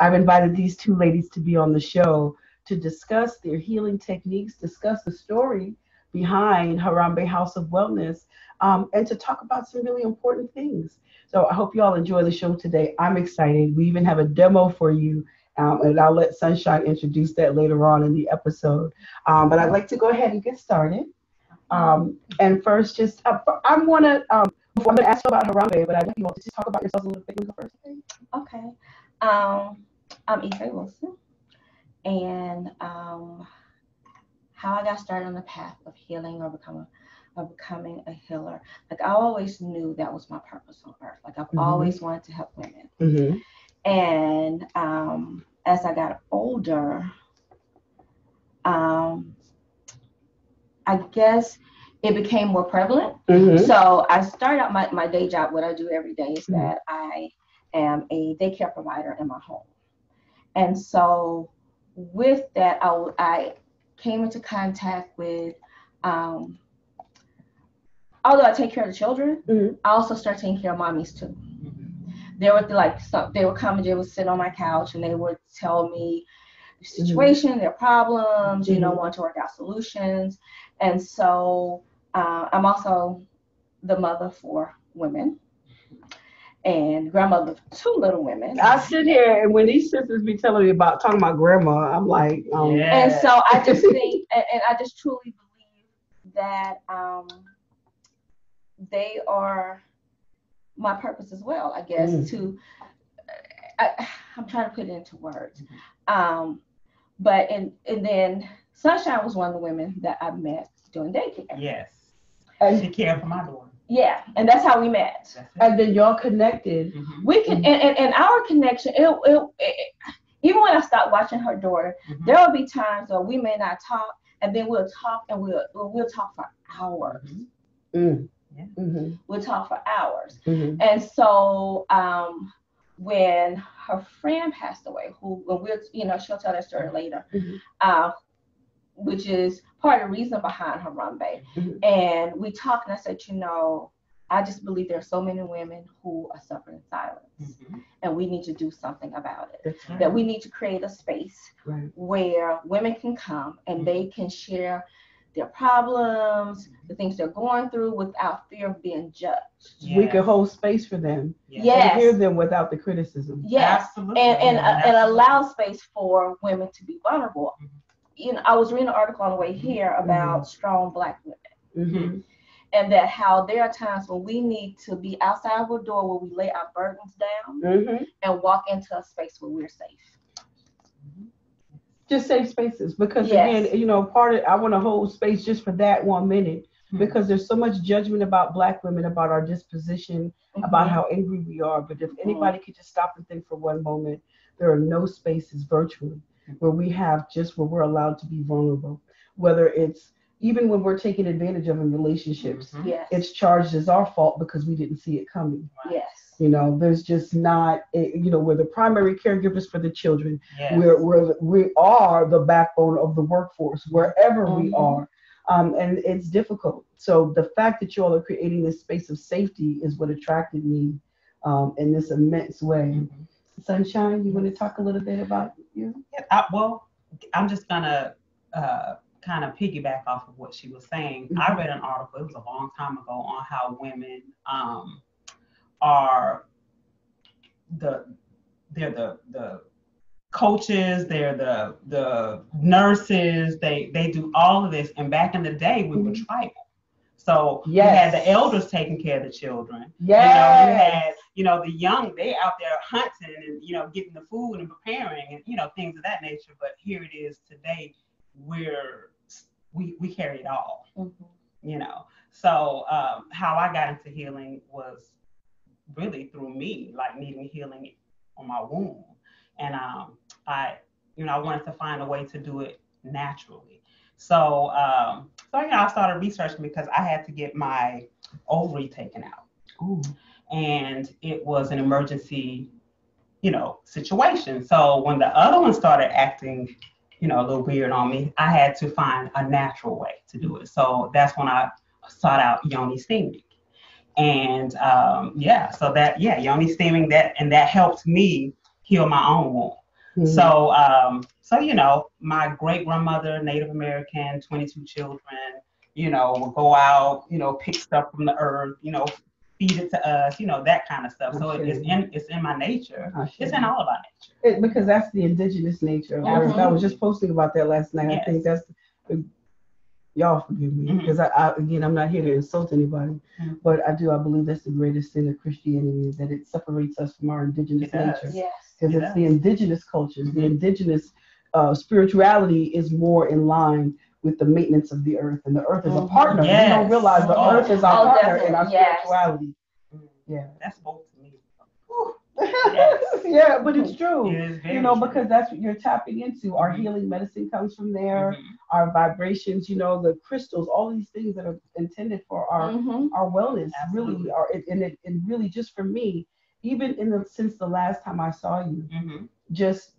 I've invited these two ladies to be on the show to discuss their healing techniques, discuss the story behind Harambee House of Wellness, um, and to talk about some really important things. So I hope you all enjoy the show today. I'm excited. We even have a demo for you, um, and I'll let Sunshyne introduce that later on in the episode. Um, but I'd like to go ahead and get started. Um, and first, just uh, I'm gonna um, I'm gonna ask you about Harambee, but I'd like you all to just talk about yourselves a little bit. first. Okay. Um, I'm Ife Wilson, and um, how I got started on the path of healing or becoming of becoming a healer. Like I always knew that was my purpose on earth. Like I've mm-hmm. always wanted to help women. Mm-hmm. And um, as I got older, um, I guess it became more prevalent. Mm-hmm. So I started out my, my day job. What I do every day is mm-hmm. that I am a daycare provider in my home. And so with that, I, I came into contact with, um, although I take care of the children, mm-hmm. I also start taking care of mommies too. They would like, so they would come and they would sit on my couch and they would tell me the mm-hmm. situation, mm-hmm. their problems, you know, mm-hmm. want to work out solutions. And so uh, I'm also the mother for women and grandmother of two little women. I sit here and when these sisters be telling me about talking about grandma, I'm like, um, yeah. and so I just think, and, and, I just truly believe that um, they are my purpose as well. I guess mm. to, I, am trying to put it into words, um, but and and then Sunshyne was one of the women that I met doing daycare. Yes, and she cared for my daughter. Yeah, and that's how we met. And then y'all connected. Mm-hmm. We can, mm-hmm. and, and, and, our connection, it, it, it, even when I stopped watching her daughter, mm-hmm. there will be times where we may not talk, and then we'll talk, and we'll we'll talk for hours. Mm-hmm. Mm. Yeah. Mm-hmm. We'll talk for hours. Mm-hmm. And so, um, when her friend passed away, who when we'll, you know, she'll tell that story later, uh, which is part of the reason behind Harambee. Mm-hmm. And we talked, and I said, you know, I just believe there are so many women who are suffering silence, mm-hmm. and we need to do something about it. Right. That we need to create a space right. where women can come and mm-hmm. they can share their problems, the things they're going through without fear of being judged. Yes. We can hold space for them. Yes. And hear them without the criticism. Yes. Absolutely. And, and, and allow space for women to be vulnerable. Mm-hmm you know, I was reading an article on the way here about mm-hmm. strong black women. Mm-hmm. And that how there are times when we need to be outside of a door where we lay our burdens down mm-hmm. and walk into a space where we're safe. Just safe spaces because yes. again, you know, part of I want to hold space just for that one minute mm-hmm. because there's so much judgment about black women, about our disposition, about mm-hmm. how angry we are. But if mm-hmm. anybody could just stop and think for one moment, there are no spaces virtually where we have just where we're allowed to be vulnerable, whether it's even when we're taken advantage of in relationships, mm-hmm. yes. it's charged as our fault because we didn't see it coming. Yes. You know, there's just not, you know, we're the primary caregivers for the children. Yes. We're, we're, we are the backbone of the workforce wherever mm-hmm. we are. Um, and it's difficult. So the fact that you all are creating this space of safety is what attracted me um, in this immense way. Mm-hmm. Sunshyne, you want to talk a little bit about you? Yeah, I, well, I'm just gonna uh, kind of piggyback off of what she was saying. Mm-hmm. I read an article, it was a long time ago, on how women um, are the they're the the coaches, they're the the nurses, they they do all of this. And back in the day, we mm-hmm. were tribal. So yes. you had the elders taking care of the children. Yeah. You know, you had you know, the young, they out there hunting and, you know, getting the food and preparing and, you know, things of that nature. But here it is today, we're, we, we carry it all, mm-hmm. you know. So um, how I got into healing was really through me, like needing healing on my womb. And um, I, you know, I wanted to find a way to do it naturally. So, um, so you know, I started researching because I had to get my ovary taken out. Ooh and it was an emergency, you know, situation. So when the other one started acting, you know, a little weird on me, I had to find a natural way to do it. So that's when I sought out yoni steaming. And um, yeah, so that yeah, yoni steaming that and that helped me heal my own wound. Mhm. So, um, so you know, my great grandmother, Native American, 22 children, you know, will go out, you know, pick stuff from the earth, you know, feed it to us, you know, that kind of stuff. So it- it's in it's in my nature. It's in all of our nature. It, because that's the indigenous nature of Mhm. I was just posting about that last night. I think that's y'all forgive me because I, I again I'm not here to insult anybody, Mhm. but I do I believe that's the greatest sin of Christianity is that it separates us from our indigenous It does. nature Yes. because It it's the indigenous cultures, the Mhm. indigenous uh, spirituality is more in line with the maintenance of the earth, and the earth is a Mhm. partner. We don't realize the Oh. earth is our Oh, partner in our. Yes. spirituality. Mm, Yeah. That's both to me. Yes. yeah, but it's true. It is very you know, true. because that's what you're tapping into. Our Mhm. healing medicine comes from there. Mhm. Our vibrations, you know, the crystals, all these things that are intended for our Mhm. our wellness, really are. And it and really just for me, even in the since the last time I saw you, Mhm. just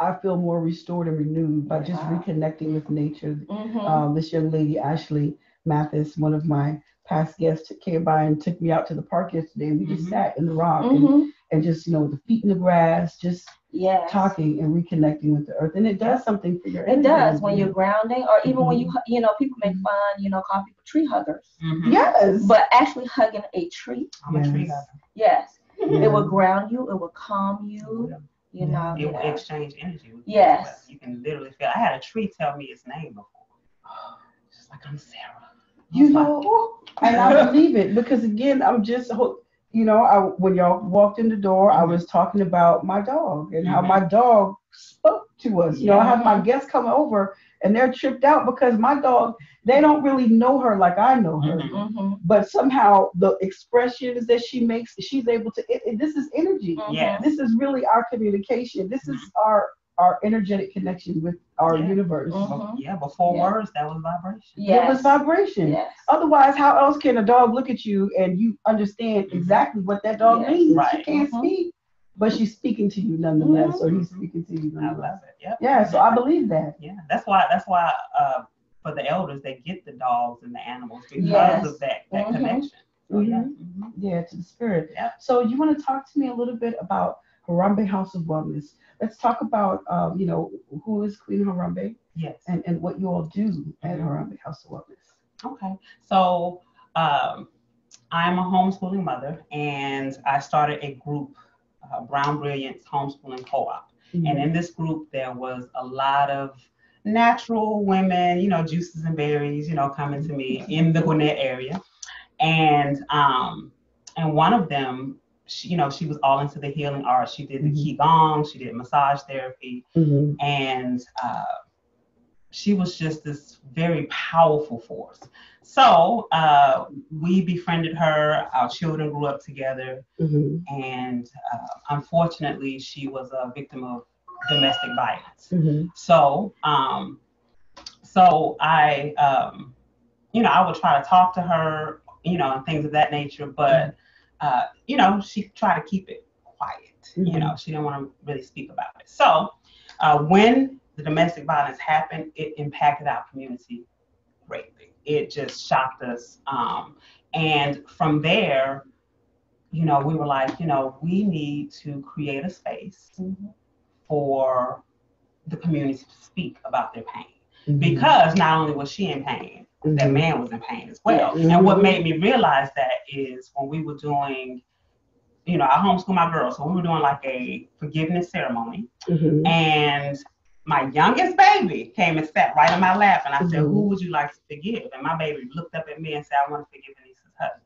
I feel more restored and renewed by just reconnecting with nature. Mhm. Um, this young lady, Ashley Mathis, one of my past guests, came by and took me out to the park yesterday. We just Mhm. sat in the rock and, Mhm. and just, you know, with the feet in the grass, just Yes. talking and reconnecting with the earth. And it does something for your It does when you're grounding, or even when you, Mhm. you know, people make fun, you know, call people tree huggers, Mhm. Yes. but actually hugging a tree, I'm a tree Yes. hugger. yes, Yeah. it will ground you, it will calm you, you know. It will exchange energy with you. Yes. You can literally feel. I had a tree tell me its name before. Just like I'm Sarah. You like, know, "Ooh." and I believe it because again, I'm just, you know, I when y'all walked in the door, I Mhm. was talking about my dog and how Mhm. my dog spoke to us. You know, I have my guests come over and they're tripped out because my dog, they don't really know her like I know her. Mhm. Mhm. But somehow the expressions that she makes, she's able to. It, it- this is energy. Mhm. Yes. This is really our communication. This is our our energetic connection with our Yeah. universe. Mhm. Yeah, before Yeah. words, that was vibration. It was vibration. Yes. Otherwise, how else can a dog look at you and you understand exactly what that dog Yes. means? She can't Mhm. speak, but she's speaking to you nonetheless, or he's speaking to you I nonetheless. love it. Yep. Yeah, so I believe that. Yeah, that's why. That's why. Uh, for the elders, they get the dogs and the animals because Yes. of that that Mhm. connection. So yeah. Mhm. Mhm. Yeah, to the spirit. Yep. So you want to talk to me a little bit about Harambee House of Wellness? Let's talk about, um, you know, who is Queen Harambee Yes. and, and what you all do at Mhm. Harambee House of Wellness. Okay. So um, I'm a homeschooling mother, and I started a group, uh, Brown Brilliance Homeschooling Co-op. And in this group, there was a lot of natural women, you know, juices and berries, you know, coming to me in the Gwinnett area. And um, and one of them, she, you know, she was all into the healing arts. She did the Mhm. qigong, she did massage therapy, Mhm. and uh, she was just this very powerful force. So uh, we befriended her. Our children grew up together, Mhm. and uh, unfortunately, she was a victim of domestic violence. Mhm. So, um, so I, um, you know, I would try to talk to her, you know, and things of that nature, but, uh, you know, she tried to keep it quiet. You Mhm. know, she didn't want to really speak about it. So, uh, when the domestic violence happened, it impacted our community greatly. It just shocked us. Um, and from there, you know, we were like, you know, we need to create a space Mhm. for the community to speak about their pain. Mhm. Because not only was she in pain, that Mhm. man was in pain as well. And what Mhm. made me realize that is when we were doing, you know, I homeschool my girls, so we were doing like a forgiveness ceremony, Mhm. and my youngest baby came and sat right on my lap, and I said, Mhm. "Who would you like to forgive?" And my baby looked up at me and said, "I want to forgive Anissa's husband,"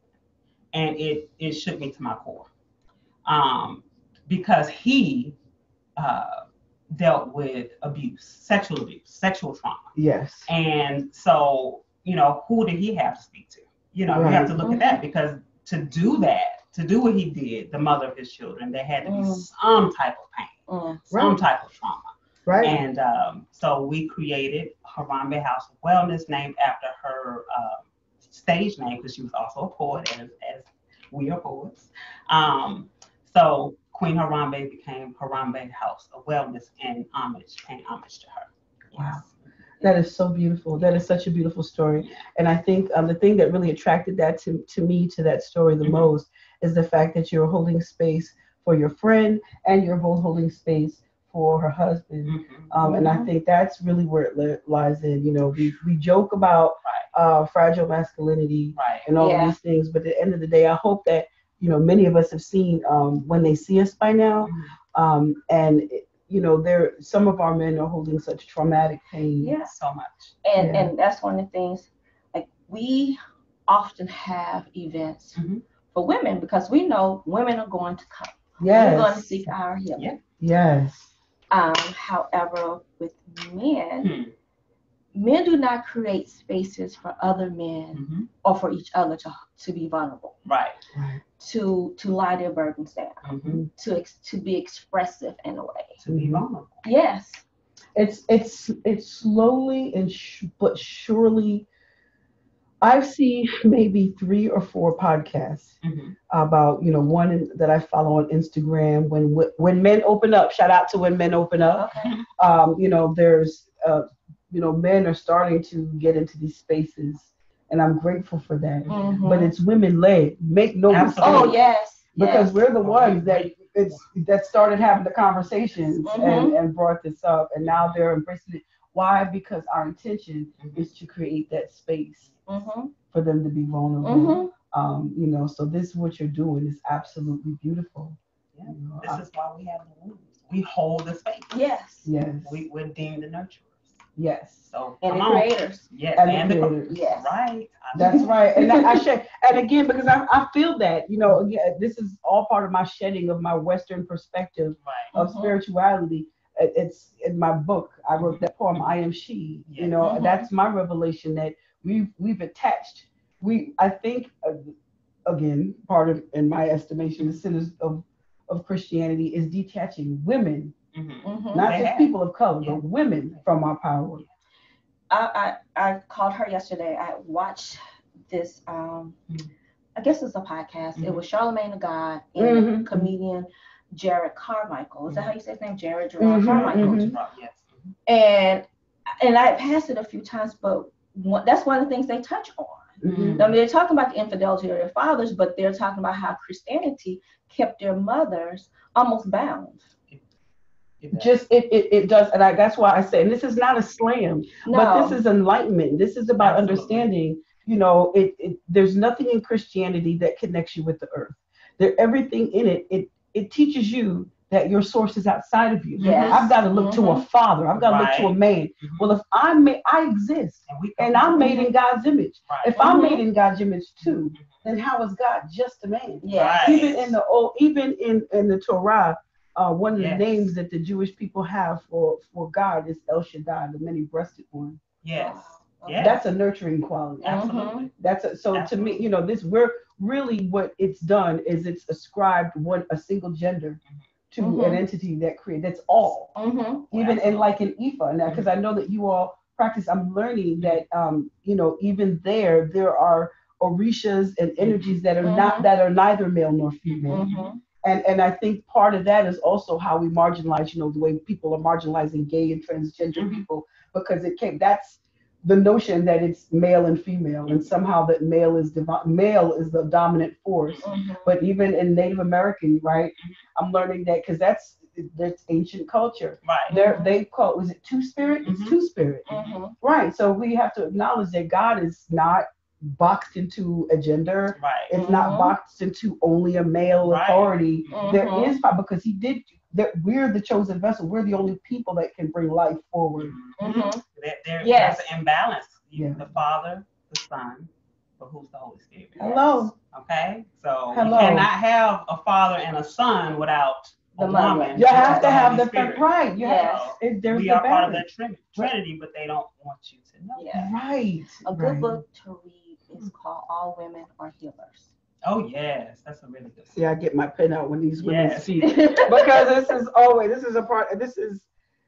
and it it shook me to my core, um, because he uh, dealt with abuse, sexual abuse, sexual trauma. Yes. And so, you know, who did he have to speak to? You know, you have to look at that because to do that, to do what he did, the mother of his children, there had to be Mm. some type of pain, Mm. some Right. type of. Right. And um, so we created Harambee House of Wellness, named after her uh, stage name, because she was also a poet, as, as we are poets. Um, so Queen Harambee became Harambee House of Wellness in homage, paying homage to her. Wow. That is so beautiful. That is such a beautiful story. And I think um, the thing that really attracted that to, to me to that story the Mhm. most is the fact that you're holding space for your friend, and you're both holding space for her husband. Mhm. Um, and I Mhm. think that's really where it li- lies in. You know, we, we joke about Right. uh, fragile masculinity Right. and all Yeah. these things, but at the end of the day, I hope that you know many of us have seen um, when they see us by now, Mhm. um, and it- you know, there some of our men are holding such traumatic pain. Yeah. So much. And Yeah. and that's one of the things like we often have events Mhm. for women because we know women are going to come. Yes. We're going to seek our healing. Yeah. Yes. Um, however, with men, Hmm. men do not create spaces for other men Mhm. or for each other to, to be vulnerable, Right. Right. to to lie their burdens down, Mhm. to ex, to be expressive in a way. To be vulnerable. Yes. It's it's it's slowly and sh- but surely. I've seen maybe three or four podcasts Mhm. about you know one that I follow on Instagram when when men open up. Shout out to when men open up. Okay. Um, you know, there's uh, you know men are starting to get into these spaces, and I'm grateful for that. Mhm. But it's women led. Make no mistake. Oh yes. because yes. we're the ones that it's that started having the conversations Mm-hmm. and, and brought this up and now they're embracing it why because our intention Mhm. is to create that space Mhm. for them to be vulnerable Mhm. um you know so this what you're doing is absolutely beautiful Yeah. You know, This I- is why we have the wounds. We hold the space. Yes. yes We, we're deemed the nurturers. yes So And come the on. creators. Yes. And the And, the creators. Yes. Right. that's right and I, I shed and again because I, I feel that you know again this is all part of my shedding of my western perspective Right. of Mhm. spirituality. It- It's in my book. I wrote that poem, "I Am She." You Yeah. know, Mhm. that's my revelation that we've we've attached. We, I think, uh, again, part of, in my estimation, the sinners of of Christianity is detaching women, Mhm. Mhm. not They just have. people of color, Yeah. but women from our power. I, I I called her yesterday. I watched this. Um, Mhm. I guess it's a podcast. It Mhm. was Charlemagne the God and Mhm. comedian Jerrod Carmichael. Is that how you say his name? Jerrod Gerard Mhm, Carmichael. mhm. Right, Yes. And and I passed it a few times, but one, that's one of the things they touch on. Mhm. I mean, they're talking about the infidelity of their fathers, but they're talking about how Christianity kept their mothers almost bound. It does. Just it, it, it does, and I, that's why I say, and this is not a slam, No. but this is enlightenment. This is about Absolutely. understanding. You know, it, it there's nothing in Christianity that connects you with the earth. There, everything in it, it it teaches you that your source is outside of you. Yes. I've got to look to a father. I've got to look to a Right. man. Mhm. Well, if I'm made, I exist, and, we and I'm made in God's image. Right. If I'm Mhm. made in God's image too, Mhm. then how is God just a man? Yes. Right. Even in the old, even in in the Torah, uh, one of the names that the Jewish people have for for God is El Shaddai, the many-breasted one. Yes. Yes. That's a nurturing quality. Absolutely. That's a, so to me, you know, this we're really what it's done is it's ascribed one a single gender to Mhm. an entity that create that's all. Mm-hmm. Even in like an Ifa, now because I know that you all practice. I'm learning that um, you know, even there there are orishas and energies that are not Mhm. that are neither male nor female. Mm-hmm. And and I think part of that is also how we marginalize, you know, the way people are marginalizing gay and transgender people because it came that's the notion that it's male and female and somehow that male is divi- male is the dominant force. Mm-hmm. But even in Native American, right? I'm learning that because that's that's ancient culture. Right. There they call was it two spirit? It's Mhm. two spirit. Mm-hmm. Right. So we have to acknowledge that God is not boxed into a gender. Right. It's not Mhm. boxed into only a male Right. authority. There Mhm. is because he did that we're the chosen vessel. We're the only people that can bring life forward. Mhm. There, there, Yes. There's an imbalance. Yeah. The Father, the Son, but who's the Holy Spirit? Hello. Okay. So Hello. you cannot have a father and a son without The a mother. woman. You have to have Holy the Spirit. right. You Yes. have it, there's we the are part of balance. that Trinity, but they don't want you to know. Yeah. Right. A good right. book to read is called All Women Are Healers. Oh yes, that's a really good. See, I get my pen out when these women Yes. speak. because this is always this is a part this is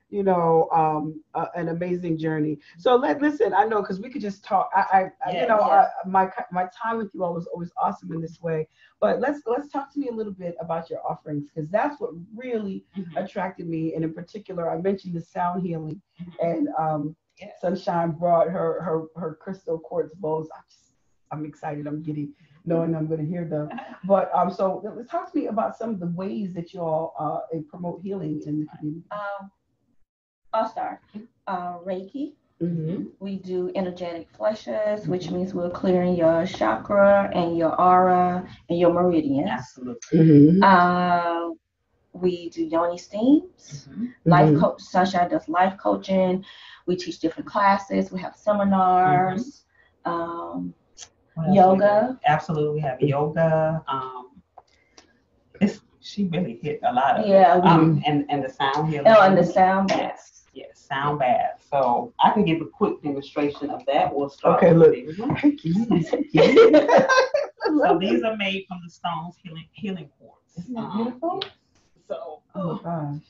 you know um uh, an amazing journey so let listen i know because we could just talk i i, I you know Yeah. I, my my time with you all was always awesome in this way but let's let's talk to me a little bit about your offerings because that's what really Mhm. attracted me and in particular i mentioned the sound healing Mhm. and um Yes. sunshine brought her her her crystal quartz bowls i just i'm excited i'm giddy knowing I'm going to hear them. But um, so talk to me about some of the ways that you all uh, promote healing in the community. Um, I'll start. Uh, Reiki. Mm-hmm. We do energetic flushes, which means we're clearing your chakra and your aura and your meridians. Absolutely. Mm-hmm. Uh, we do yoni steams. Mhm. Life Mhm. coach Sunshyne does life coaching. We teach different classes. We have seminars. Um, What else we Yoga. Absolutely, we have yoga. Um, it's she really hit a lot of. Yeah, we- Um, and and the sound healing. oh, and the sound bath. Yes, yes, sound bath. So I can give a quick demonstration of that. We'll start. Okay, look. these ones. Thank you. Thank you. So these are made from the stones healing healing quartz. Isn't that Um, beautiful? So Oh my gosh.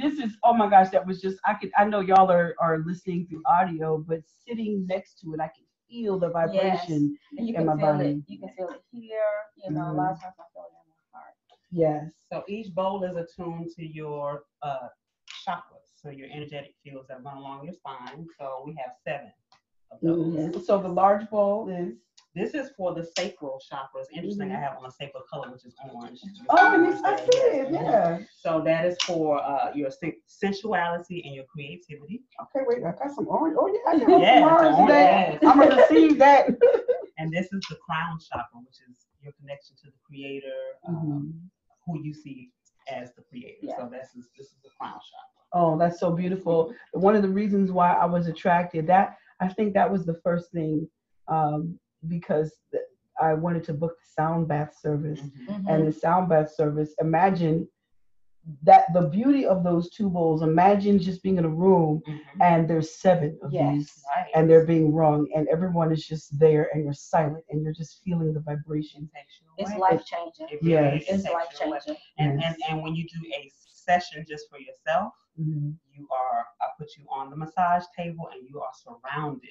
See, this is oh my gosh, that was just I could I know y'all are are listening through audio, but sitting next to it, I can feel the vibration. And you in can my feel body. it. You can feel it here. You know, a lot of times I feel it in my heart. Yes. So each bowl is attuned to your uh, chakras, so your energetic fields that run along your spine. So we have seven of those. Mhm. So the large bowl is This is for the sacral chakras. Interesting, I have on a sacral color, which is orange. Mm-hmm. oh yes, I see it. Yeah. So that is for uh, your sensuality and your creativity. Okay, wait, I got some orange. Oh yeah, I got Yes, some orange orange, yes. I'm gonna receive that. And this is the crown chakra, which is your connection to the creator, um, who you see as the creator. Yeah. So this is this is the crown chakra. Oh, that's so beautiful. One of the reasons why I was attracted that I think that was the first thing um, because th- I wanted to book the sound bath service Mm-hmm. and the sound bath service. Imagine that the beauty of those two bowls. Imagine just being in a room Mhm. and there's seven of Yes. these Right. and they're being rung and everyone is just there and you're silent and you're just feeling the vibration. It's away. life changing. It really Yes. It's life changing. And, Yes. and and when you do a session just for yourself, Mhm. you are I put you on the massage table and you are surrounded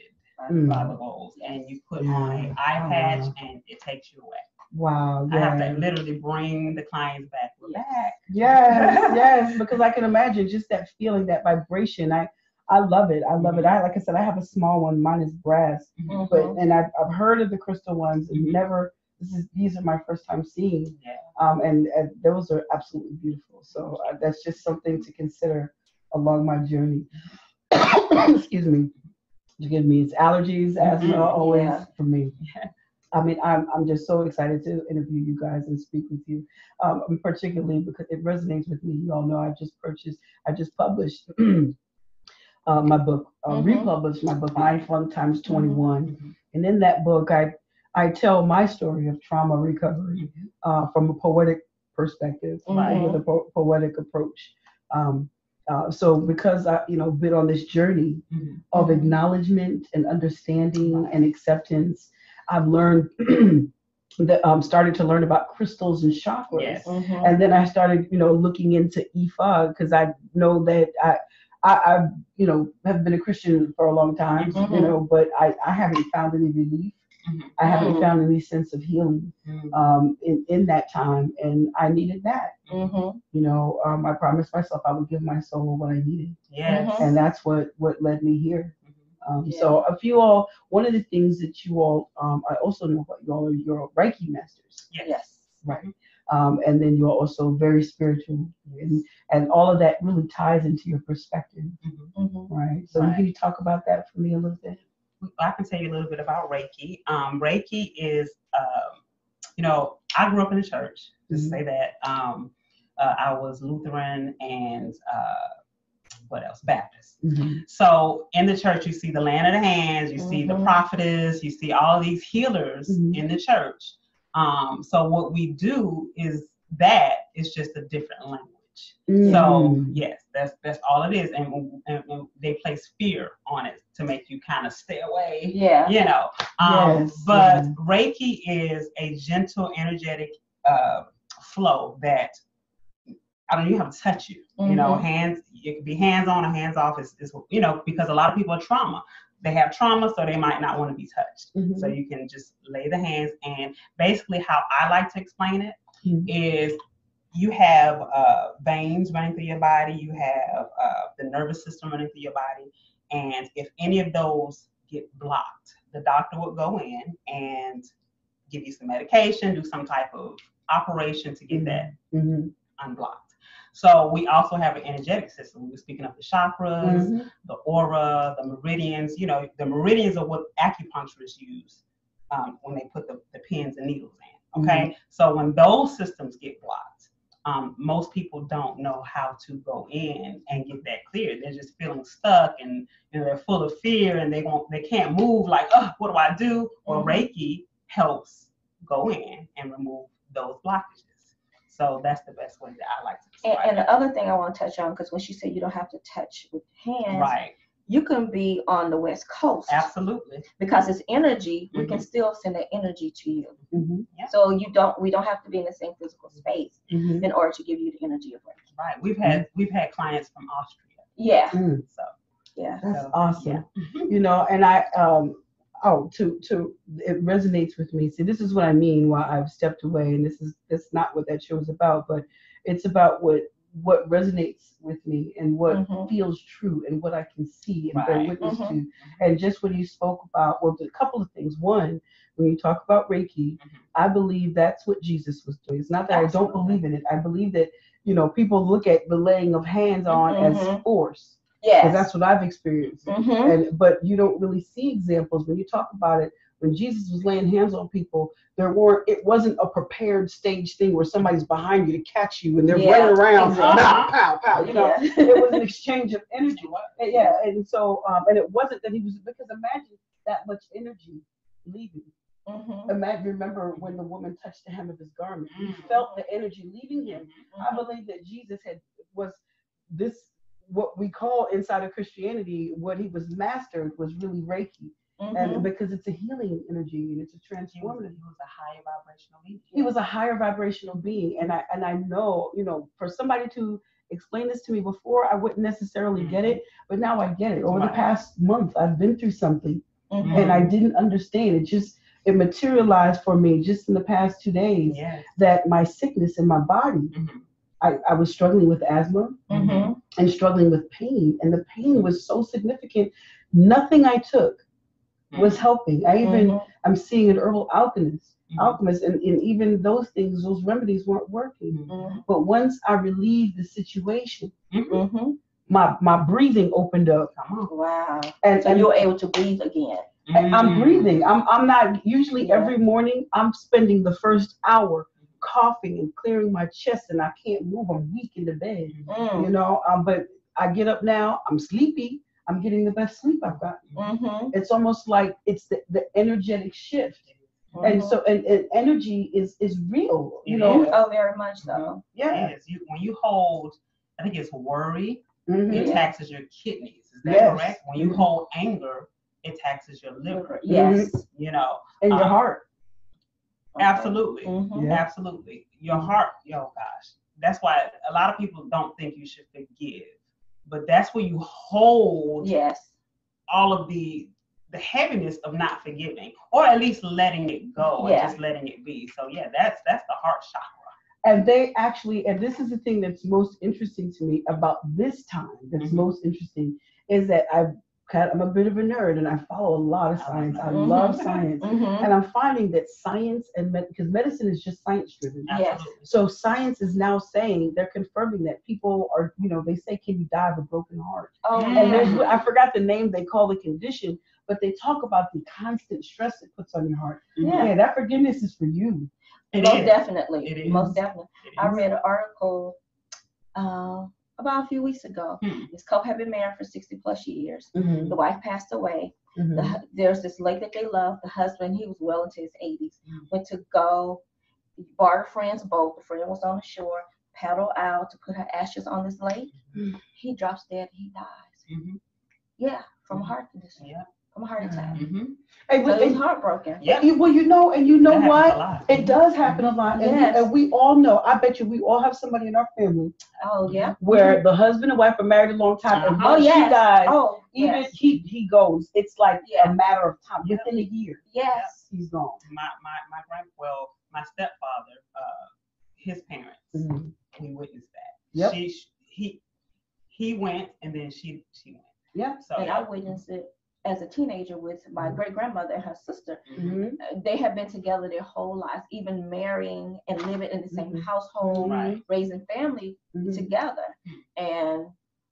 Mm. by the bowls and you put Yeah. on an eye patch wow. and it takes you away. Wow. I have to literally bring the clients back. We're back. Yes, yes, because I can imagine just that feeling, that vibration. I I love it. I love it. I like I said, I have a small one. Mine is brass, Mhm. but and I've, I've heard of the crystal ones and Mhm. never. This is these are my first time seeing, Yeah. um, and, and those are absolutely beautiful. So uh, that's just something to consider along my journey. Excuse me. Forgive me. It's allergies, asthma, Mhm. always Yeah. for me. Yeah. I mean, I'm I'm just so excited to interview you guys and speak with you, um, particularly because it resonates with me. You all know I just purchased, I just published uh, my book, uh, Mhm. republished my book, Mindful Times 21, Mhm. and in that book, I I tell my story of trauma recovery uh, from a poetic perspective, Right. with a po- poetic approach. Um, uh, so because I, you know, been on this journey Mhm. of acknowledgement and understanding and acceptance, I've learned that um started to learn about crystals and chakras. Yes. Mhm. And then I started, you know, looking into Ifa because I know that I, I, I, you know, have been a Christian for a long time, you Mhm. know, but I, I haven't found any relief. Mhm. I haven't Mhm. found any sense of healing Mhm. um, in, in that time. And I needed that. Mhm. You know, um, I promised myself I would give my soul what I needed. Yes. And that's what, what led me here. Mhm. Um, Yeah. So if you all, one of the things that you all, um, I also know about you all are your Reiki masters, Yes. Yes. right? Um, and then you're also very spiritual, and and all of that really ties into your perspective, Mhm. Mhm. right? So Right. can you talk about that for me a little bit? I can tell you a little bit about Reiki. Um, Reiki is, um, you know, I grew up in the church. Just Mhm. say that. Um, uh, I was Lutheran and uh, what else? Baptist. So in the church, you see the land of the hands, you see the Mhm. prophetess, you see all these healers Mhm. in the church. Um, so what we do is that is just a different language. Mm. So yes, that's that's all it is, and, and, and they place fear on it to make you kind of stay away. Yeah. You know, um, Yes, but. Reiki is a gentle, energetic uh, flow that I don't even have to touch you. You know, Mhm. hands it could be hands on or hands off. Is, is you know because a lot of people are trauma. They have trauma, so they might not want to be touched. Mhm. So you can just lay the hands, and basically how I like to explain it is Mhm. You have uh, veins running through your body, you have uh, the nervous system running through your body, and if any of those get blocked, the doctor would go in and give you some medication, do some type of operation to get that Mhm. unblocked. So we also have an energetic system. We were speaking of the chakras, Mhm. the aura, the meridians. You know, the meridians are what acupuncturists use um, when they put the, the pins and needles in. Okay, so when those systems get blocked, um, most people don't know how to go in and get that clear. They're just feeling stuck and you know they're full of fear and they won't they can't move. Like, oh, what do I do? Well, Mhm. Reiki helps go in and remove those blockages. So that's the best way that I like to And, describe and it. the other thing I want to touch on, because when she said you don't have to touch with hands, Right, you can be on the West Coast absolutely. because it's energy. We can Mhm. still send that energy to you. Mhm. Yeah. So you don't. We don't have to be in the same physical space Mhm. in order to give you the energy of Reiki. Right. We've had we've had clients from Austria. Yeah. Mm. So Yeah. That's So, awesome. yeah. you know and i um oh to to it resonates with me see this is what i mean why i've stepped away and this is that's not what that show is about but it's about what what resonates with me and what Mhm. feels true and what i can see and bear Right. witness Mhm. to and just when you spoke about well a couple of things one when you talk about reiki Mhm. i believe that's what jesus was doing it's not that i don't believe in it i believe that you know people look at the laying of hands on as Mhm. force because Yes. that's what i've experienced hmm and but you don't really see examples when you talk about it when jesus was laying hands on people there weren't it wasn't a prepared stage thing where somebody's behind you to catch you and they're Yeah, running around exactly. pow pow pow you know Yeah. it was an exchange of energy And yeah and so um and it wasn't that he was because imagine that much energy leaving hmm imagine remember when the woman touched the hem of his garment he Mhm. felt the energy leaving him I Mm-hmm. believe that Jesus had was this what we call inside of Christianity, what he was mastered was really Reiki. Mm-hmm. And because it's a healing energy and it's a transformative. he was a higher vibrational being. He was a higher vibrational being. And I and I know, you know, for somebody to explain this to me before, I wouldn't necessarily get it, but now I get it. Over the past month, I've been through something Mhm. and I didn't understand. It just it materialized for me just in the past two days Yes. that my sickness in my body, Mhm. I, I was struggling with asthma. Mhm. and struggling with pain. And the pain was so significant. Nothing I took was helping. I even, Mhm. I'm seeing an herbal alchemist, Mhm. alchemist, and, and even those things, those remedies weren't working. Mhm. But once I relieved the situation, Mhm. Mhm. my my breathing opened up, Wow. and, So and you're able to breathe again. I- I'm breathing. I'm I'm not usually Yeah. every morning. I'm spending the first hour coughing and clearing my chest, and I can't move. I'm weak in the bed. you Mm. know um, but i get up now i'm sleepy i'm getting the best sleep i've got Mhm. it's almost like it's the, the energetic shift and Mhm. so and, and energy is is real you It know is. Oh, very much so. yeah Yes. You, when you hold, I think it's worry, Mhm. it taxes your kidneys. Is that Yes. correct? When you Mhm. hold anger, it taxes your liver. Yes. You know, and your Um, heart absolutely. Yeah. Absolutely. Your heart, yo gosh. That's why a lot of people don't think you should forgive. But that's where you hold Yes. all of the the heaviness of not forgiving or at least letting it go Yeah. and just letting it be. So yeah, that's that's the heart chakra. and they actually and this is the thing that's most interesting to me about this time that's Mhm. most interesting is that i've i'm a bit of a nerd and i follow a lot of science i Mhm. love science Mhm. and i'm finding that science and med- because medicine is just science driven Yes. So science is now saying they're confirming that people are, you know, they say, can you die of a broken heart? Oh, And there's. I forgot the name they call the condition, but they talk about the constant stress it puts on your heart. Yeah. Yeah, that forgiveness is for you. It most is. definitely. It is. Most definitely. It I read an article uh, about a few weeks ago. Hmm. This couple had been married for 60 plus years. Mm-hmm. The wife passed away. The, there's this lake that they love. The husband, he was well into his 80s, Mm. went to go brought a friend's boat. The friend was on the shore, paddle out to put her ashes on this lake. Mhm. He drops dead. He dies. Mhm. Yeah, from heart condition, Yeah. From a heart attack. Mhm. And, So we- he was and- heartbroken. Yeah. you- well, you know, and you know That what? It does happen a lot, and, Yes. we, and we all know. I bet you we all have somebody in our family Oh yeah. where the husband and wife are married a long time, and Uh-huh. once Oh, she yes. dies, Oh even yes. he he goes. It's like Yeah. a matter of time. Within a year, Yes. he's gone. My my my grand well, my stepfather, uh, his parents, Mhm. we witnessed that. Yep. She he he went and then she she went. Yeah. So And I witnessed it as a teenager with my Mhm. great grandmother and her sister. Mhm. Uh, They have been together their whole lives, even marrying and living in the same Mhm. household, Right. raising family Mhm. together. And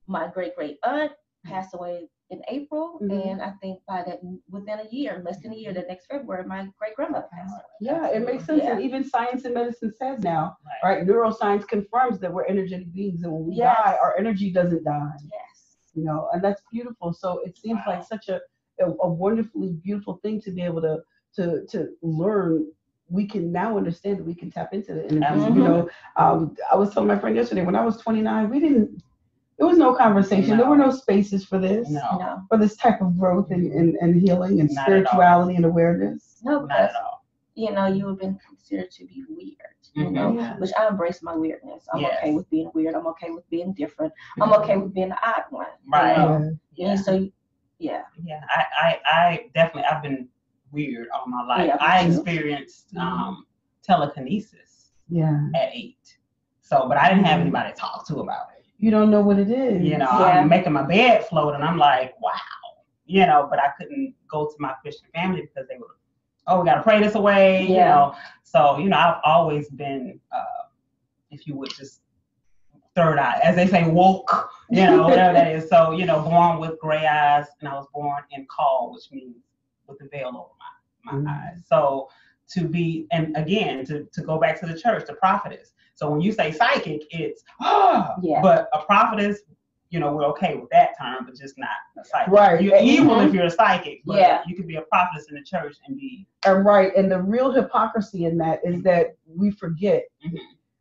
my great great aunt passed away in April, Mhm. and I think by that within a year, less than a year, the next February, my great grandmother passed away. Yeah, it makes sense. Yeah. And even science and medicine says now, Right. right? Neuroscience confirms that we're energetic beings, and when we Yes. die, our energy doesn't die. Yes. You know, and that's beautiful. So it seems Wow. like such a, a a wonderfully beautiful thing to be able to to to learn. We can now understand that we can tap into the energy. Absolutely. You know, um, I was telling my friend yesterday when I was 29, we didn't. There was no conversation. There were no spaces for this, No, No. for this type of growth and, and, and healing and Not spirituality and awareness. No, not at all. You know you have been considered to be weird. You Mhm. know, Yeah. which I embrace my weirdness. I'm Yes. okay with being weird. I'm okay with being different. I'm okay with being the odd one. you Right. know? Yeah. And so, yeah. Yeah, I, I, I definitely, I've been weird all my life. Yeah, I me too. experienced Mhm. um, telekinesis Yeah. at eight. So, but I didn't have anybody to talk to about it. You don't know what it is. You know, Yeah. I'm making my bed float and I'm like, wow. You know, but I couldn't go to my Christian family because they were, oh, we got to pray this away. You know, so, you know, I've always been, uh, if you would just third eye, as they say, woke, you know, whatever that is. So, you know, born with gray eyes, and I was born in caul, which means with the veil over my, my Mm. eyes. So to be, and again, to, to go back to the church, the prophetess. So when you say psychic, it's, ah, Yeah. but a prophetess, you know, we're okay with that term, but just not a psychic. Right. You're evil Mhm. if you're a psychic, but Yeah. you could be a prophetess in the church and be, And right, and the real hypocrisy in that is that we forget Mhm.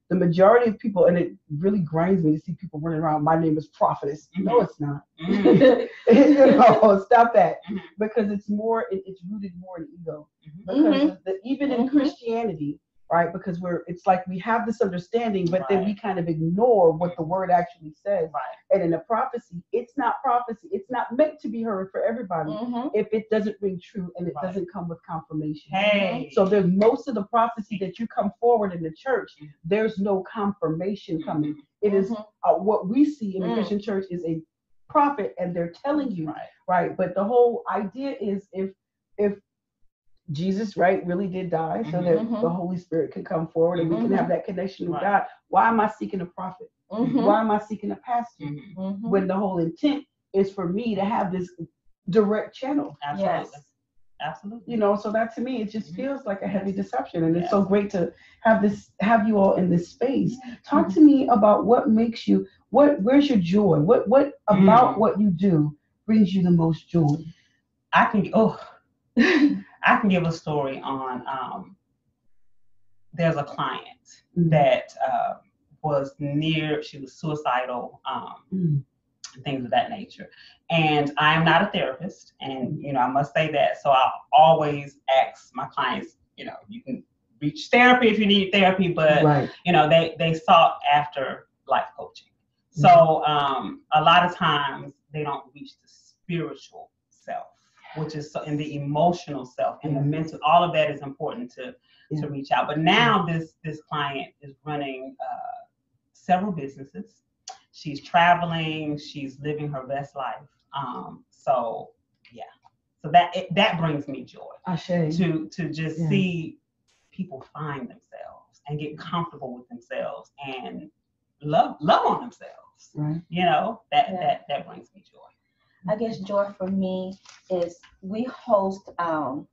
the majority of people, and it really grinds me to see people running around. My name is prophetess. No, it's not. mm, you know, stop that Mhm. because it's more. It, it's rooted more in ego. Mhm. Because the, even in. Christianity, right? Because we're it's like we have this understanding, but then we kind of ignore what the word actually says. right. And in a prophecy, it's not prophecy. It's not meant to be heard for everybody Mhm. if it doesn't ring true and it Right. doesn't come with confirmation. Hey. So there's most of the prophecy that you come forward in the church, there's no confirmation coming. It is Mhm. uh, what we see in the Mm. Christian church is a prophet and they're telling you, Right. right? But the whole idea is if if Jesus, right, really did die so that Mhm. the Holy Spirit can come forward and we can Mhm. have that connection with Right. God. Why am I seeking a prophet? Mhm. Why am I seeking a pastor? When the whole intent is for me to have this direct channel Absolutely. Yes. Absolutely. you know so that to me it just Mhm. feels like a heavy deception and it's so great to have this have you all in this space talk to me about what makes you what where's your joy what what about Mm. what you do brings you the most joy I can oh I can give a story on um there's a client that uh, was near she was suicidal um Mm. things of that nature. And I am not a therapist and you know I must say that. So I always ask my clients you know you can reach therapy if you need therapy but right. you know they they sought after life coaching. So um a lot of times they don't reach the spiritual self which is so- in the emotional self and the Mhm. mental all of that is important to Yeah. to reach out but now this this client is running uh several businesses she's traveling she's living her best life um so yeah so that it, that brings me joy Ashe. to to just Yeah. see people find themselves and get comfortable with themselves and love love on themselves right you know that Yeah. that that brings me joy I guess joy for me is we host um,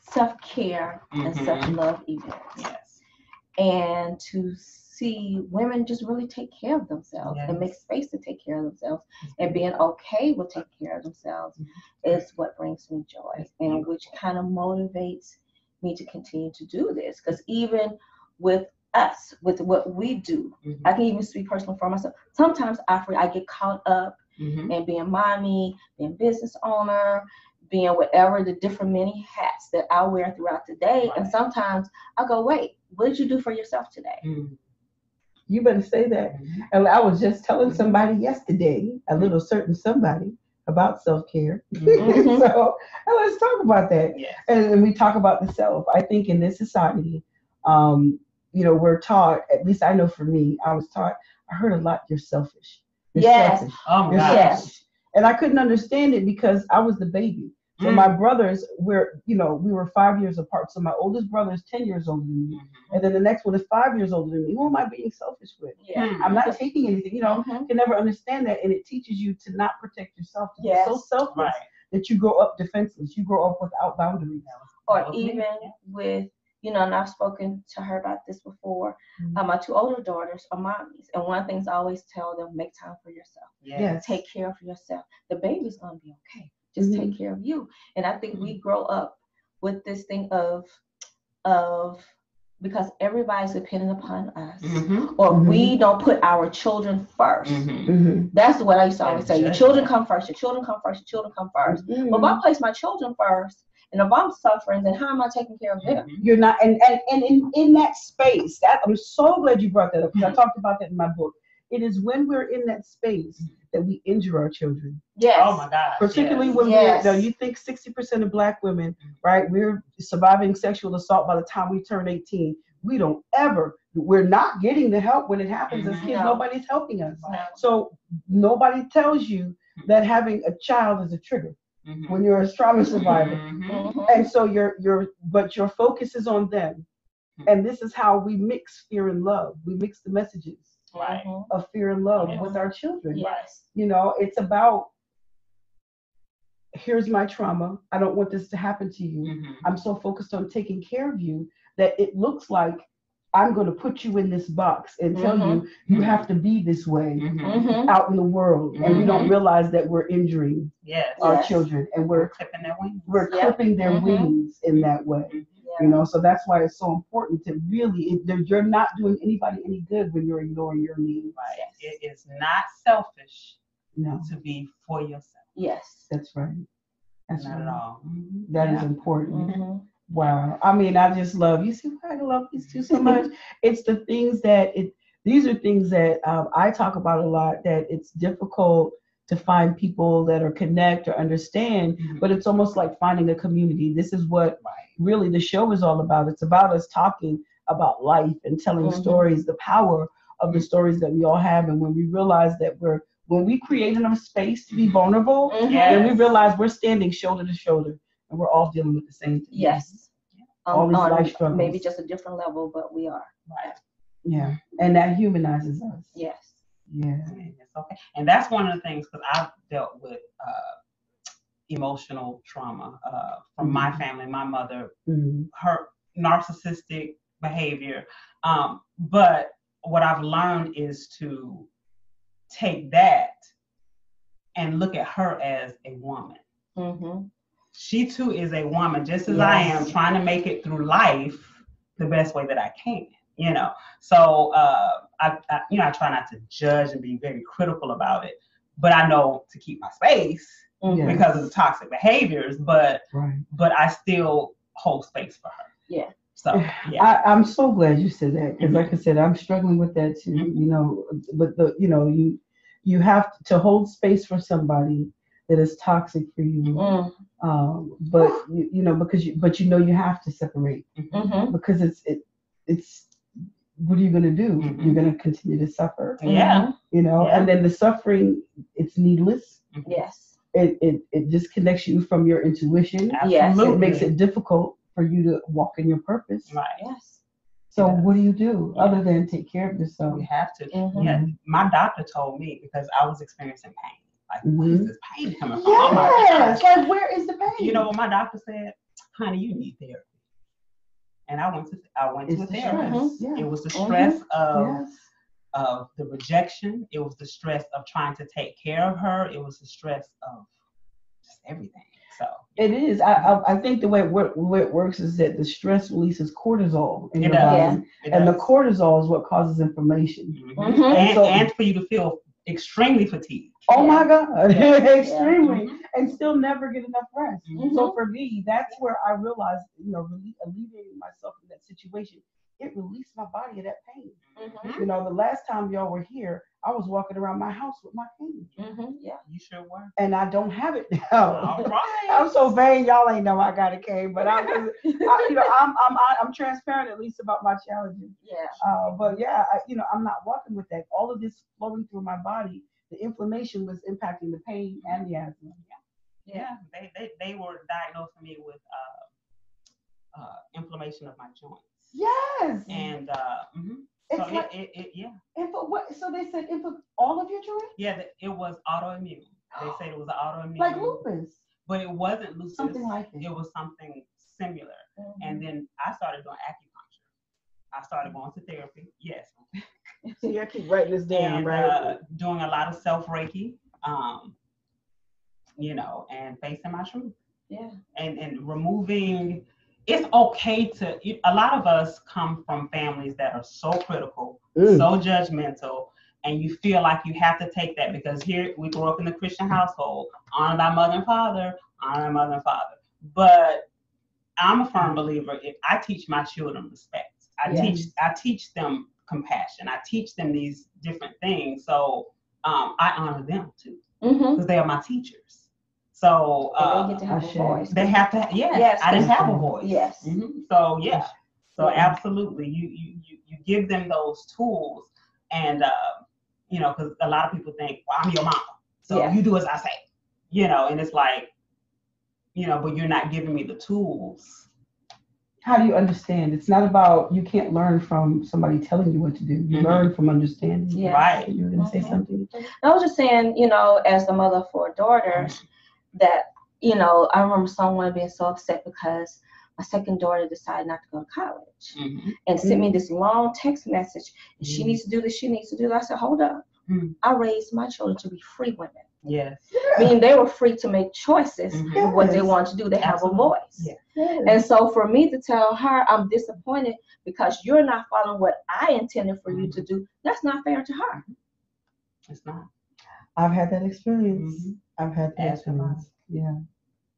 self care and Mhm. self love events, yes and to see women just really take care of themselves and make space to take care of themselves and being okay with taking care of themselves Mhm. is what brings me joy and which kind of motivates me to continue to do this because even with us, with what we do, Mhm. I can even speak personally for myself. Sometimes I I get caught up Mhm. in being mommy, being business owner, being whatever the different many hats that I wear throughout the day. And sometimes I go, wait, what did you do for yourself today? Mhm. You better say that. Mhm. And I was just telling somebody yesterday, a little certain somebody, about self care. Mhm. so let's talk about that. Yes. And, and we talk about the self. I think in this society, um, you know, we're taught, at least I know for me, I was taught, I heard a lot, you're selfish. You're Yes. selfish. Oh my You're Yes. And I couldn't understand it because I was the baby. So Mm. my brothers were, you know, we were five years apart. So my oldest brother is 10 years older than me. Mhm. And then the next one is five years older than me. Who am I being selfish with? Yeah. Mm. I'm not taking anything, you know, Mhm. can never understand that. And it teaches you to not protect yourself, to be so selfish Right. that you grow up defenseless. You grow up without boundaries. Or That me. even with, you know, and I've spoken to her about this before. Mhm. Uh, my two older daughters are mommies. And one of the things I always tell them, make time for yourself. Yes. Yes. take care of yourself. The baby's gonna be okay. Just Mhm. take care of you. And I think we grow up with this thing of of because everybody's dependent upon us. Mhm. Or Mhm. we don't put our children 1st Mhm. Mm-hmm. That's what I used to always say. Your children come first, your children come first, your children come 1st But if I place my children first and if I'm suffering, then how am I taking care of them? Mhm. You're not, and and, and in, in that space, that I'm so glad you brought that up because I talked about that in my book. It is when we're in that space that we injure our children. Yes. Oh my God. particularly yes. when Yes. we're, you know, you think 60% of black women, right, we're surviving sexual assault by the time we turn 18. We don't ever, we're not getting the help when it happens as Mhm. kids. No. Nobody's helping us. No. So nobody tells you that having a child is a trigger Mhm. when you're a trauma survivor. Mhm. Mhm. And so your your but your focus is on them. And this is how we mix fear and love. We mix the messages Right. Mhm. of fear and love Yes. with our children. Yes. You know, it's about here's my trauma. I don't want this to happen to you. Mhm. I'm so focused on taking care of you that it looks like I'm going to put you in this box and tell you you have to be this way Mhm. Mhm. out in the world. And we don't Mhm. realize that we're injuring Yes. our Yes. children and We're we're clipping their wings. we're Yeah. clipping their Mhm. wings in that way. Mhm. You know, so that's why it's so important to really, it, you're not doing anybody any good when you're ignoring your needs. Right. Yes. It is not selfish No, to be for yourself. Yes. that's right. That's Not right. at all. That is Yeah. important. Wow. I mean, I just love you. See why I love these two so much? it's the things that it. These are things that um, I talk about a lot. That it's difficult to find people that are connect or understand, Mhm. but it's almost like finding a community. This is what really the show is all about. It's about us talking about life and telling Mhm. stories, the power of the stories that we all have, and when we realize that we're when we create enough space to be vulnerable, Mhm. Yeah. then we realize we're standing shoulder to shoulder and we're all dealing with the same thing. Yes. All these on life struggles. maybe just a different level, but we are. Right. Yeah. And that humanizes us. Yes. Yeah. And It's okay. And that's one of the things because I've dealt with uh, emotional trauma uh, from my Mhm. family, my mother, Mhm. her narcissistic behavior. Um, but what I've learned is to take that and look at her as a woman. Mm-hmm. She too is a woman, just as I am, trying to make it through life the best way that I can. You know, so uh, I, I, you know, I try not to judge and be very critical about it, but I know to keep my space Yeah. because of the toxic behaviors. But Right. but I still hold space for her. Yeah. So yeah. I, I'm so glad you said that because, like I said, I'm struggling with that too. Mhm. You know, but the you know you you have to hold space for somebody that is toxic for you. Mm. Um, but you, you know because you but you know you have to separate Mm-hmm. because it's it it's what are you gonna do? Mhm. You're gonna continue to suffer. Yeah. You know, Yeah. and then the suffering it's needless. Yes. It, it it disconnects you from your intuition. Yes. Absolutely. It makes it difficult for you to walk in your purpose. right. Yes. So Yes. what do you do Yeah. other than take care of yourself? You have to. Mhm. Yeah. My doctor told me because I was experiencing pain. Like, Mhm. where's this pain coming from? Oh Yes. gosh. Like where is the pain? You know what my doctor said? Honey, you need therapy. And I went to I went it's to a the therapist. Yeah. It was the Mhm. stress of yes. of the rejection. It was the stress of trying to take care of her. It was the stress of just everything. So It is. I, I I think the way it, work, way it works is that the stress releases cortisol in It your does. body, It and the cortisol is what causes inflammation. Mhm. Mhm. And, So- and for you to feel extremely fatigued. Oh my God, extremely, Mhm. and still never get enough rest. Mhm. So for me, that's where I realized, you know, really alleviating myself in that situation, it released my body of that pain. Mhm. You know, the last time y'all were here, I was walking around my house with my pain, Mhm. Yeah. You sure were. and I don't have it now. All right. I'm so vain, y'all ain't know I got a cane, but I was, I, you know, I'm, I'm, I'm transparent at least about my challenges. Yeah. Uh, but yeah, I, you know, I'm not walking with that. All of this flowing through my body, the inflammation was impacting the pain and the asthma. Yeah, yeah. they, they, they were diagnosing me with uh, uh, inflammation of my joints. Yes. And uh, mhm. it's so like, it, it, it, yeah, info, what, so they said info, all of your joints? yeah, it was autoimmune. They said it was autoimmune, Like lupus, but it wasn't lupus. something like It that. was something similar. Mhm. And then I started doing acupuncture. I started going to therapy. Yes, See, I keep writing this down, and right? uh, doing a lot of self reiki. Um, you know, and facing my truth. Yeah. and and removing it's okay to a lot of us come from families that are so critical Mm. so judgmental and you feel like you have to take that because here we grew up in the christian household honor thy mother and father honor thy mother and father but i'm a firm believer if i teach my children respect i Yeah. teach i teach them compassion i teach them these different things so um, i honor them too because they are my teachers so And uh, they get to have a Ashe. voice. they have to, yes, Yes, I didn't have a voice. Yes. Mhm. So yeah, so Yeah. absolutely, you you you you give them those tools, and uh, you know, because a lot of people think, well, I'm your mama, so Yeah. you do as I say, you know, and it's like, you know, but you're not giving me the tools. How do you understand? It's not about you can't learn from somebody telling you what to do. You Mhm. learn from understanding. Yeah. Right. You were gonna say Mhm. something? I was just saying, you know, as the mother of four daughters, that, you know, I remember someone being so upset because my second daughter decided not to go to college Mhm. and sent me this long text message. She needs to do this, she needs to do that. I said, hold up. I raised my children to be free women, Yes. mean, they were free to make choices Mhm. of what they want to do. They have Absolutely. a voice. Yeah. And so for me to tell her I'm disappointed because you're not following what I intended for you to do, that's not fair to her. It's not. I've had that experience. Mhm. I've had that As have I. experience. Yeah.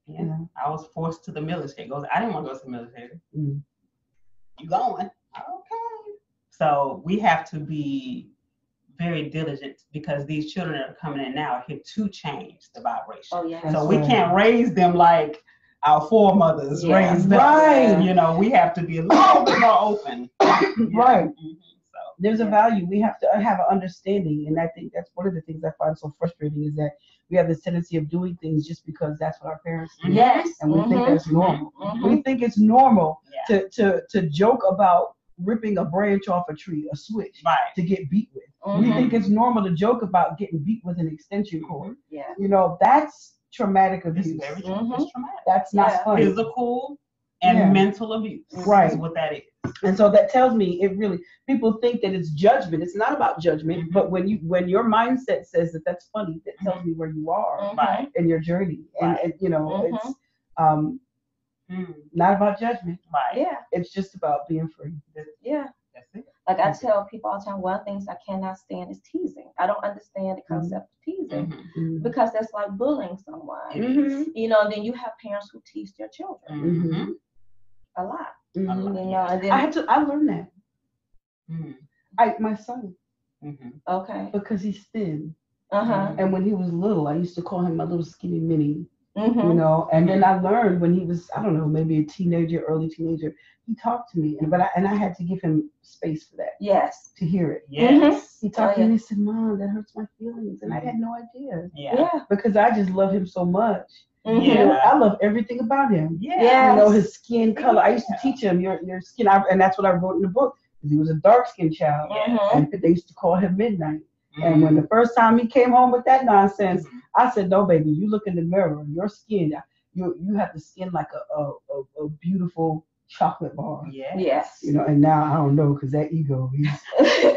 Yeah. Yeah. I was forced to the military. Goes. I didn't want to go to the military. Mm. You going? Okay. So we have to be very diligent because these children that are coming in now are here to change the vibration. Oh yeah. That's so we right. can't raise them like our foremothers Yeah. raised them. Right. You know, we have to be a little bit more open. Yeah. Right. Mhm. So There's a value. We have to have an understanding, and I think that's one of the things I find so frustrating is that we have this tendency of doing things just because that's what our parents do, Yes. and we think Mhm. that's normal. Mhm. We think it's normal Yeah. to to to joke about ripping a branch off a tree, a switch, right. to get beat with. We Mhm. think it's normal to joke about getting beat with an extension cord. Yeah. You know, that's traumatic It's abuse. very true. Mhm. It's traumatic. That's not Yeah. funny. Physical and Yeah. mental abuse. Right. Is what that is. And so that tells me it really people think that it's judgment. It's not about judgment, Mhm. but when you when your mindset says that that's funny, that tells me where you are Mhm. Right. in your journey. And, Right. and you know, it's um Mm. not about judgment. Right. Yeah. It's just about being free. Yeah. That's it. Like I tell people all the time, one of the things I cannot stand is teasing. I don't understand the concept of teasing Mhm. Mhm. because that's like bullying someone. It is. You know, and then you have parents who tease their children a lot. You know, and then I had to I learned that. Mhm. I my son, okay. because he's thin. Uh huh. And when he was little, I used to call him my little skinny mini. You Mm-hmm. know and then i learned when he was i don't know maybe a teenager early teenager he talked to me and but I, and i had to give him space for that Yes. to hear it Yes. he talked Oh, to me and he said mom that hurts my feelings and i had no idea Yeah. Yeah. because i just love him so much Mhm. you know Yeah. i love everything about him Yeah. Yeah. you know his skin color i used to teach him your your skin I, and that's what i wrote in the book because he was a dark skinned child Mhm. and they used to call him midnight Mm-hmm. And when mm-hmm. the first time he came home with that nonsense. I said, no, baby, you look in the mirror, your skin, you you have the skin like a a, a, a beautiful chocolate bar. Yes. Yes. You know, and now I don't know because that ego, he's,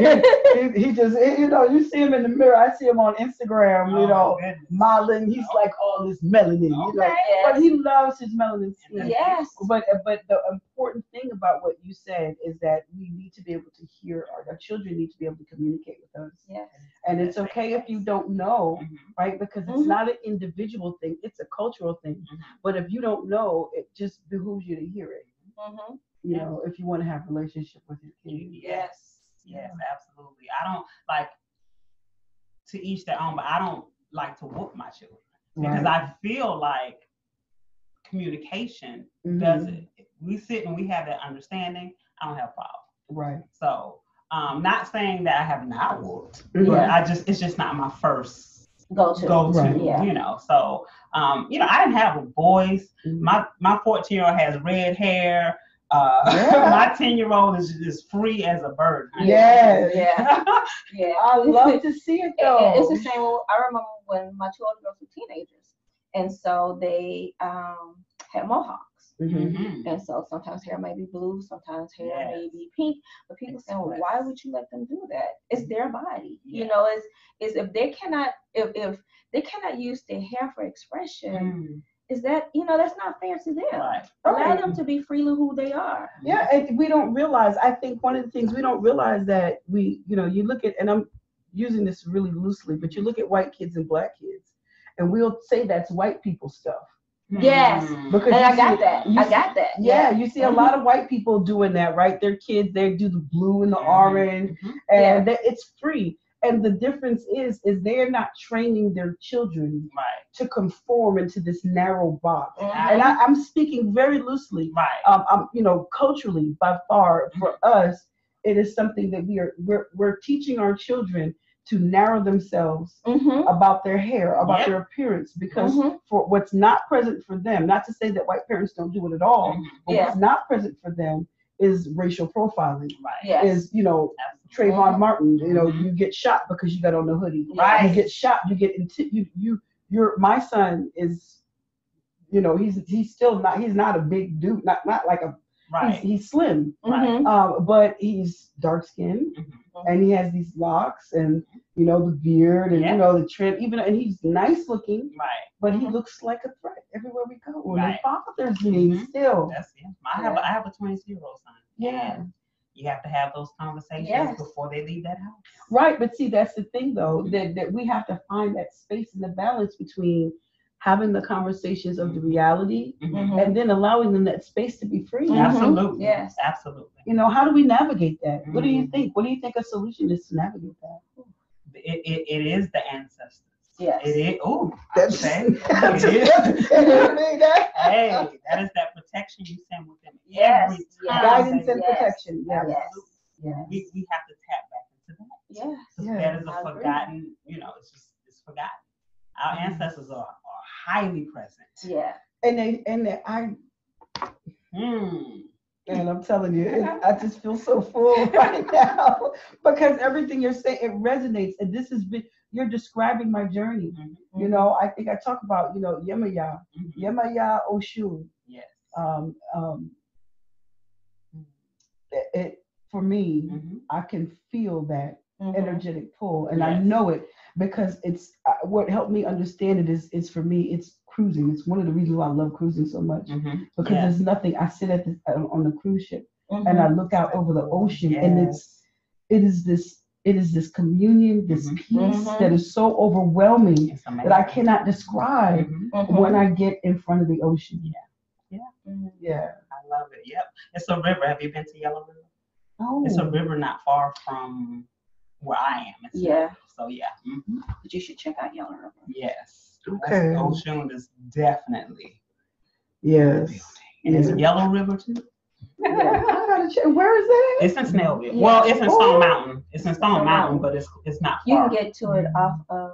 he, he just, you know, you see him in the mirror. I see him on Instagram, you Oh, know, my goodness. modeling. He's like all this melanin, you know, Okay. but he loves his melanin skin. Yes. But but the important thing about what you said is that we need to be able to hear our, our children need to be able to communicate with us, Yes. and it's okay if you don't know, Mhm. right? Because it's Mhm. not an individual thing; it's a cultural thing. Mhm. But if you don't know, it just behooves you to hear it. Mm-hmm. You Yeah. know, if you want to have a relationship with your kids. Yes. Yes, absolutely. I don't like to each their own, but I don't like to whoop my children because Right. I feel like communication Mhm. does it. If we sit and we have that understanding, I don't have a problem. Right. So, um, not saying that I have not whooped, but I just it's just not my first Go to. go to, Right. Yeah. you know. So, um, you know, I didn't have a voice. Mhm. My my 14 year old has red hair. Uh, Yeah. my 10 year old is is free as a bird. Yes. Yeah. Yeah. I love to see it And- though. and it's the same. I remember when my two older girls were teenagers, and so they um, had mohawks. Mhm. Mhm. And so sometimes hair may be blue, sometimes hair may be pink. But people saying, well, why would you let them do that? It's their body. You know, is is if they cannot if if they cannot use their hair for expression, Mm. is that you know that's not fair to them. Right. Allow Right. them to be freely who they are. Yeah, and we don't realize. I think one of the things we don't realize that we, you know, you look at, and I'm using this really loosely, but you look at white kids and black kids, and we'll say that's white people stuff. Yes. Mm. Because And you I got see- that. you I see- got that. Yeah, you see a lot of white people doing that, right? Their kids, they do the blue and the orange, Mhm. and they, it's free. And the difference is, is they're not training their children Right. to conform into this narrow box. Mhm. And I, I'm speaking very loosely. Right. um, um, you know, culturally, by far, for us, it is something that we are we're, we're teaching our children to narrow themselves Mm-hmm. about their hair, about Yep. their appearance, because Mhm. for what's not present for them, not to say that white parents don't do it at all, Mhm. but Yeah. what's not present for them is racial profiling. Right. Yes. Is you know Absolutely. Trayvon Martin, you know, Mhm. you get shot because you got on the hoodie. Right. You get shot, you get into you you your my son is you know, he's he's still not he's not a big dude, not not like a Right. he's, he's slim. Right. Um, but he's dark skinned Mhm. and he has these locks and you know the beard and Yeah. you know the trim even and he's nice looking, Right. but he Mhm. looks like a threat everywhere we go. And Right. it bothers me still. That's it. I have a, I have a 22 year old son. Yeah. You have to have those conversations Yes. before they leave that house. Right, but see, that's the thing though, that, that we have to find that space and the balance between having the conversations of the reality Mhm. Mhm. and then allowing them that space to be free. Mhm. Absolutely. Yes. Absolutely. You know, how do we navigate that? What do you Mhm. think? What do you think a solution is to navigate that? It, it, it is the ancestors. Yes. It is. Ooh. That's, okay. that's, It is. That- hey, that is that protection you send with them Yes, yes. guidance and Yes. protection. Yes. Yes. yes. We, we have to tap back into that. Yes. 'Cause Yeah, that is I a agree. forgotten, you know, it's just it's forgotten. Our Mhm. ancestors are, are highly present. Yeah. And they and they, I Hmm. and I'm telling you, it, I just feel so full right now because everything you're saying it resonates. And this has been you're describing my journey. Mhm. You know, I think I talk about you know Yemaya, Mhm. Yemaya Oshun. Yes. Um, um, it, it for me, Mhm. I can feel that Mhm. energetic pull, and I know it because it's uh, what helped me understand it is is for me it's cruising. It's one of the reasons why I love cruising so much Mhm. because Yes. there's nothing. I sit at the, uh, on the cruise ship Mhm. and I look out over the ocean, and it's it is this it is this communion, this Mhm. peace Mhm. that is so overwhelming that I cannot describe Mhm. Mhm. when I get in front of the ocean. Yeah. Yeah. Yeah. I love it. Yep. It's a river. Have you been to Yellow River? Oh. It's a river not far from where I am. It's Yeah. So yeah. Mhm. But you should check out Yellow River. Yes. Okay. That's- Ocean is definitely. Yes. And it's Yeah. Yellow River too. I gotta check. Where is that? It's in Snellville. Yeah. Well, it's in Oh. Stone Mountain. It's in Stone Stone Mountain, Mountain. but it's it's not You far. can get to it off of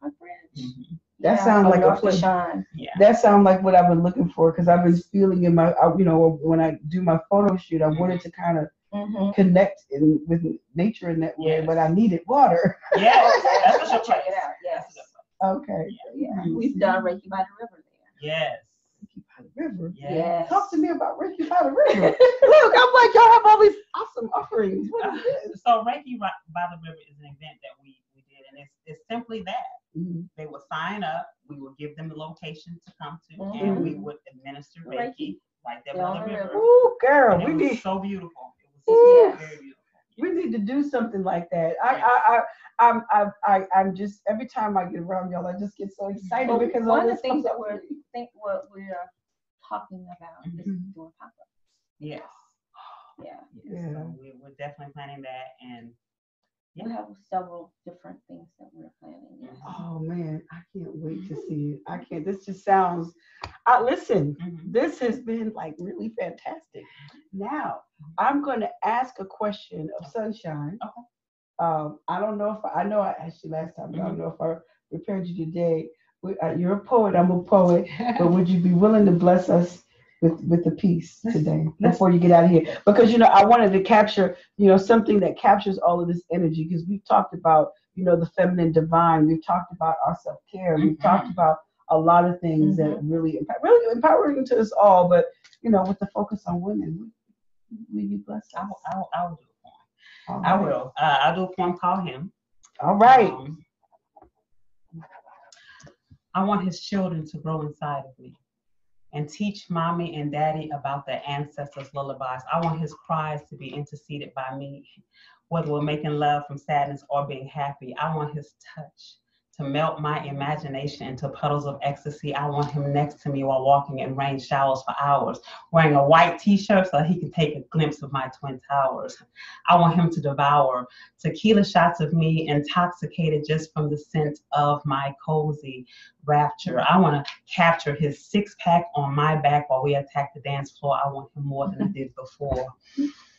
Park Bridge. Mhm. That Yeah, sounds from like a North place. Deshaun. Yeah. That sounds like what I've been looking for because I've been feeling in my, I- you know, when I do my photo shoot, I wanted to kind of Mhm. connect in, with nature in that way, Yes. but I needed water. Yes. That's a You should good check it out. Yes. That's a good place. Okay. Yeah. Mhm. We've done Reiki by the river there. Yes. Reiki by the river. Yes. Talk to me about Reiki by the river. Look, I'm like, y'all have all these awesome offerings. What is this? So Reiki by the River is an event that we, we did, and it's, it's simply that. Mhm. They would sign up, we would give them the location to come to, Mhm. and we would administer Reiki. Reiki right there by the on the river. river. Ooh, girl, And it we was need so beautiful. It was Ooh. very beautiful. we need to do something like that. I I I I'm I, I I'm just every time I get around y'all, I just get so excited Well, because one of the things that we're with think what we are talking about is Mhm. doing pop up. Yes. Yeah. yes. Yeah. So we, we're definitely planning that, and We have several different things that we're planning. Yes. Oh man, I can't wait to see it. I can't. This just sounds. I listen. Mhm. This has been like really fantastic. Now I'm going to ask a question of Sunshyne. Okay. Um, I don't know if I, I know I asked you last time, but I don't know if I prepared you today. We- uh, You're a poet. I'm a poet. but would you be willing to bless us with with the piece today before you get out of here? Because you know, I wanted to capture, you know, something that captures all of this energy. Because we've talked about, you know, the feminine divine. We've talked about our self care. We've Mhm. talked about a lot of things that really, really empowering to us all. But you know, with the focus on women, will, will you bless? I will, I will, I will do a poem. All I will. Uh, I'll do a poem call Him. All right. Um, I want his children to grow inside of me and teach mommy and daddy about their ancestors' lullabies. I want his cries to be interceded by me, whether we're making love from sadness or being happy. I want his touch to melt my imagination into puddles of ecstasy. I want him next to me while walking in rain showers for hours, wearing a white t-shirt so he can take a glimpse of my twin towers. I want him to devour tequila shots of me intoxicated just from the scent of my cozy rapture. I want to capture his six pack on my back while we attack the dance floor. I want him more than I did before.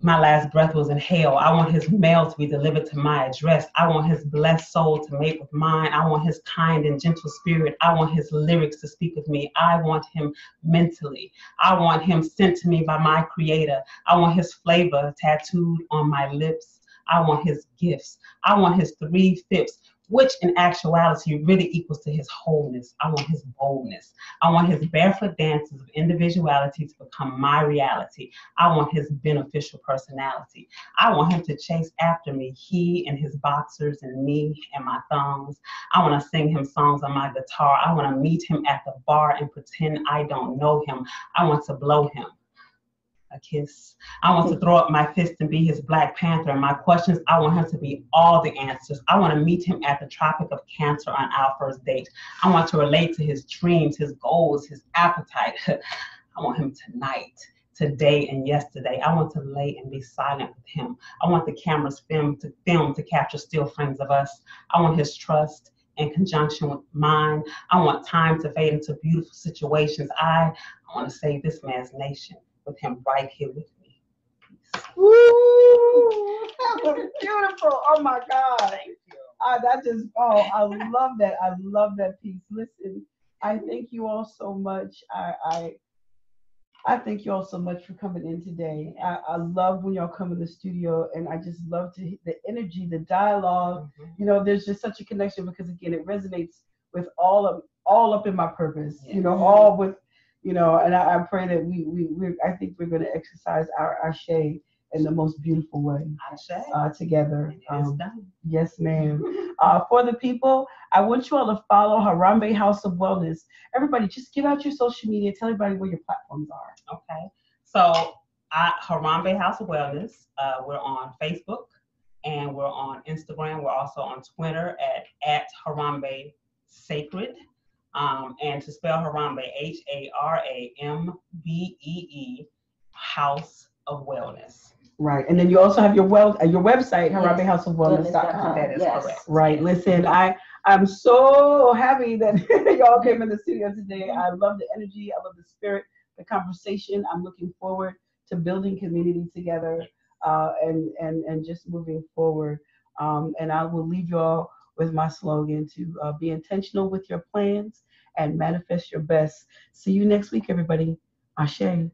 My last breath was in hell. I want his mail to be delivered to my address. I want his blessed soul to mate with mine. I want his kind and gentle spirit. I want his lyrics to speak with me. I want him mentally. I want him sent to me by my creator. I want his flavor tattooed on my lips. I want his gifts. I want his three fifths, which in actuality really equals to his wholeness. I want his boldness. I want his barefoot dances of individuality to become my reality. I want his beneficial personality. I want him to chase after me, he and his boxers and me and my thongs. I want to sing him songs on my guitar. I want to meet him at the bar and pretend I don't know him. I want to blow him a kiss. I want to throw up my fist and be his Black Panther. My questions, I want him to be all the answers. I want to meet him at the Tropic of Cancer on our first date. I want to relate to his dreams, his goals, his appetite. I want him tonight, today, and yesterday. I want to lay and be silent with him. I want the camera's film to film to capture still frames of us. I want his trust in conjunction with mine. I want time to fade into beautiful situations. I, I want to save this man's nation with him right here with me. Woo! That was beautiful. Oh my God. Thank you. I, that just, oh, I love that. I love that piece. Listen, I thank you all so much. I, I, I thank you all so much for coming in today. I, I love when y'all come in the studio, and I just love to the energy, the dialogue. Mm-hmm. You know, there's just such a connection because again, it resonates with all of all up in my purpose. You know, mm-hmm. all with, you know, and I, I pray that we we we I think we're going to exercise our ashe in the most beautiful way uh, together. Um. Yes, ma'am. Uh, for the people, I want you all to follow Harambee House of Wellness. Everybody, just give out your social media. Tell everybody where your platforms are. Okay. So, I, Harambee House of Wellness, uh, we're on Facebook and we're on Instagram. We're also on Twitter at, at Harambee Sacred. Um, and to spell Harambee, H A R A M B E E, House of Wellness. Right, and then you also have your well, uh, your website, Yes. harambeeHouseofWellness.com. That is Yes. correct. Right. Listen, I I'm so happy that y'all came in the studio today. I love the energy. I love the spirit, the conversation. I'm looking forward to building community together, uh, and and and just moving forward. Um, and I will leave y'all with my slogan to uh, be intentional with your plans and manifest your best. See you next week, everybody. Ashe.